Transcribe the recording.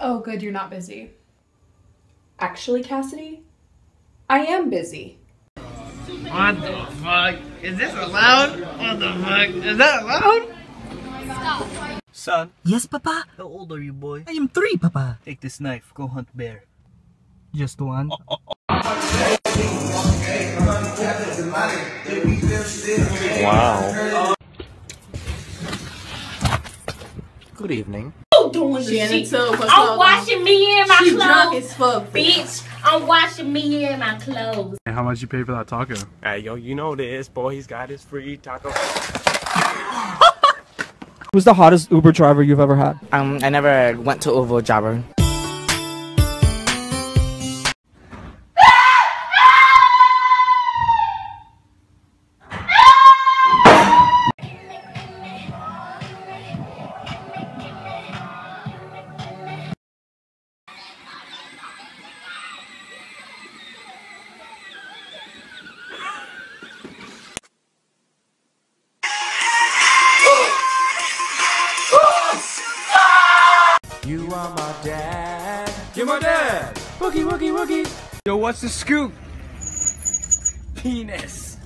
Oh, good you're not busy. Actually, Cassidy, I am busy. What the fuck? Is this allowed? What the fuck? Is that allowed? Son, Yes, Papa. how old are you, boy? I am three, Papa. Take this knife, go hunt bear. Just one. Wow. Good evening. Doing the Shannon shit. too. I'm up? washing me in my She drunk clothes, as fuck, bitch. I'm washing me in my clothes. And how much you pay for that taco? Hey, yo, you know this, boy. He's got his free taco. Who's the hottest Uber driver you've ever had? Um, I never went to Uber Jabber. You're my dad. Wookie, wookie, wookie. Yo, what's the scoop? Penis.